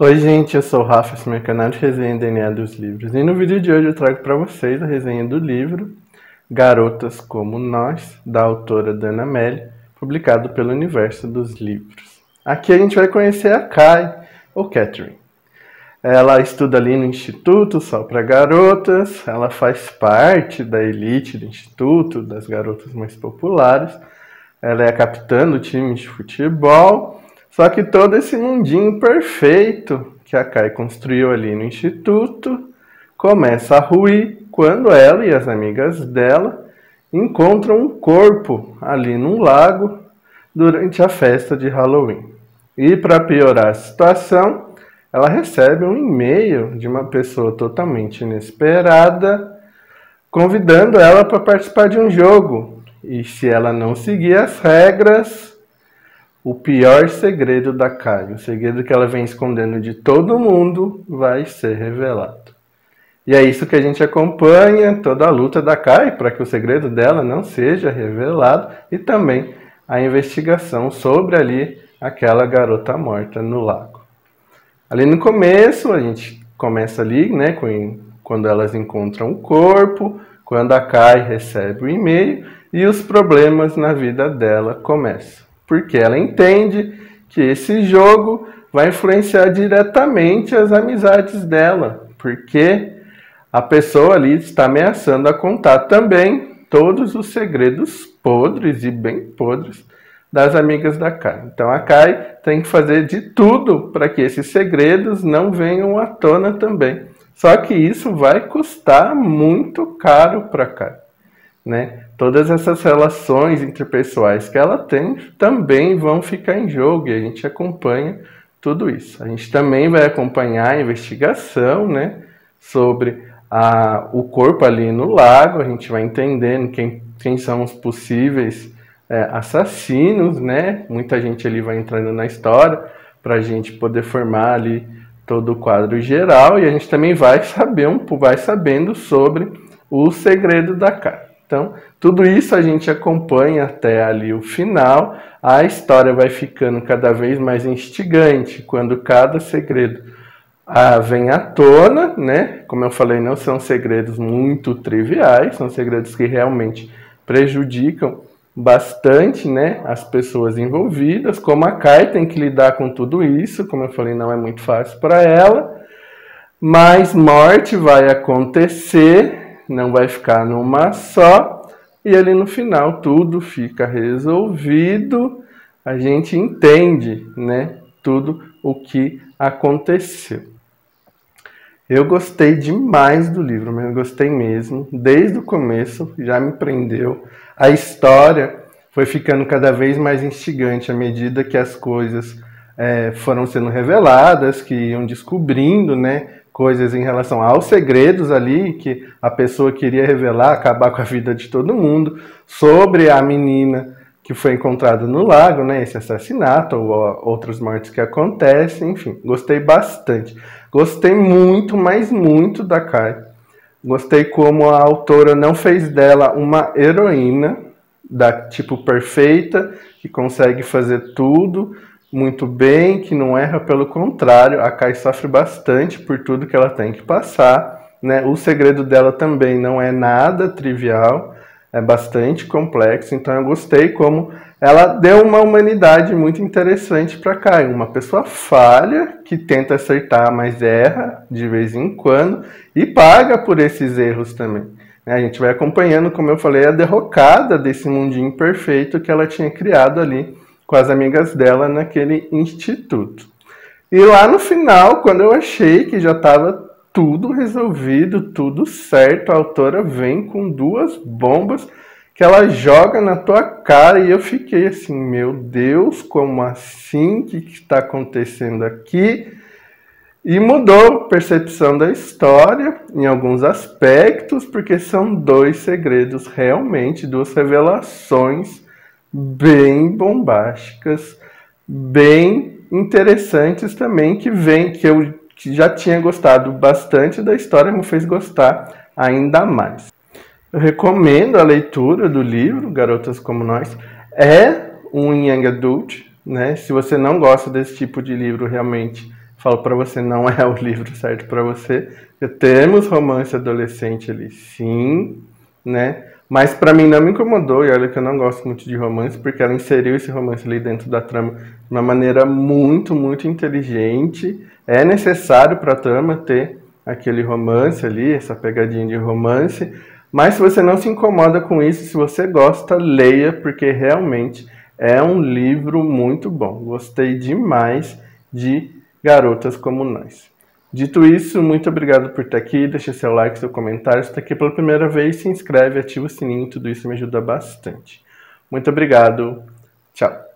Oi gente, eu sou o Rafa, esse é meu canal de resenha DNA dos livros e no vídeo de hoje eu trago para vocês a resenha do livro Garotas Como Nós, da autora Dana Melli, publicado pelo Universo dos Livros. Aqui a gente vai conhecer a Kai, ou Catherine. Ela estuda ali no instituto só para garotas, ela faz parte da elite do instituto, das garotas mais populares, ela é a capitã do time de futebol só que todo esse mundinho perfeito que a Kai construiu ali no instituto começa a ruir quando ela e as amigas dela encontram um corpo ali num lago durante a festa de Halloween. E para piorar a situação, ela recebe um e-mail de uma pessoa totalmente inesperada convidando ela para participar de um jogo. E se ela não seguir as regras, o pior segredo da Kai, o segredo que ela vem escondendo de todo mundo, vai ser revelado. E é isso que a gente acompanha, toda a luta da Kai para que o segredo dela não seja revelado e também a investigação sobre ali aquela garota morta no lago. Ali no começo, a gente começa ali, né, com, quando elas encontram o corpo, quando a Kai recebe o e-mail e os problemas na vida dela começam porque ela entende que esse jogo vai influenciar diretamente as amizades dela, porque a pessoa ali está ameaçando a contar também todos os segredos podres e bem podres das amigas da Kai. Então a Kai tem que fazer de tudo para que esses segredos não venham à tona também. Só que isso vai custar muito caro para Kai, né? todas essas relações interpessoais que ela tem também vão ficar em jogo e a gente acompanha tudo isso. A gente também vai acompanhar a investigação, né, sobre a, o corpo ali no lago, a gente vai entendendo quem, quem são os possíveis é, assassinos, né? Muita gente ali vai entrando na história para a gente poder formar ali todo o quadro geral e a gente também vai saber um, vai sabendo sobre o segredo da cara. Então, tudo isso a gente acompanha até ali o final. A história vai ficando cada vez mais instigante quando cada segredo ah, vem à tona, né? Como eu falei, não são segredos muito triviais, são segredos que realmente prejudicam bastante, né, as pessoas envolvidas. Como a Kai tem que lidar com tudo isso, como eu falei, não é muito fácil para ela. Mas morte vai acontecer não vai ficar numa só, e ali no final tudo fica resolvido, a gente entende, né, tudo o que aconteceu. Eu gostei demais do livro, mas eu gostei mesmo, desde o começo, já me prendeu. A história foi ficando cada vez mais instigante à medida que as coisas é, foram sendo reveladas, que iam descobrindo, né? Coisas em relação aos segredos ali que a pessoa queria revelar, acabar com a vida de todo mundo, sobre a menina que foi encontrada no lago, né, esse assassinato ou outras mortes que acontecem, enfim, gostei bastante. Gostei muito, mas muito da Kai. Gostei como a autora não fez dela uma heroína da tipo perfeita, que consegue fazer tudo, muito bem, que não erra, pelo contrário, a Kai sofre bastante por tudo que ela tem que passar. Né? O segredo dela também não é nada trivial, é bastante complexo, então eu gostei como ela deu uma humanidade muito interessante para Kai. Uma pessoa falha, que tenta acertar, mas erra de vez em quando e paga por esses erros também. Né? A gente vai acompanhando, como eu falei, a derrocada desse mundinho perfeito que ela tinha criado ali com as amigas dela naquele instituto. E lá no final, quando eu achei que já estava tudo resolvido, tudo certo, a autora vem com duas bombas que ela joga na tua cara e eu fiquei assim, meu Deus, como assim? O que está acontecendo aqui? E mudou a percepção da história em alguns aspectos, porque são dois segredos realmente, duas revelações bem bombásticas, bem interessantes também, que vem, que eu que já tinha gostado bastante da história, me fez gostar ainda mais. Eu recomendo a leitura do livro Garotas Como Nós. É um young adult, né? Se você não gosta desse tipo de livro, realmente falo para você não é o livro certo para você. Temos romance adolescente ali, sim, né? Mas para mim não me incomodou, e olha que eu não gosto muito de romance, porque ela inseriu esse romance ali dentro da trama de uma maneira muito, muito inteligente. É necessário para a trama ter aquele romance ali, essa pegadinha de romance. Mas se você não se incomoda com isso, se você gosta, leia, porque realmente é um livro muito bom. Gostei demais de Garotas Como Nós. Dito isso, muito obrigado por estar aqui. Deixe seu like, seu comentário. Se está aqui pela primeira vez, se inscreve, ativa o sininho, tudo isso me ajuda bastante. Muito obrigado. Tchau.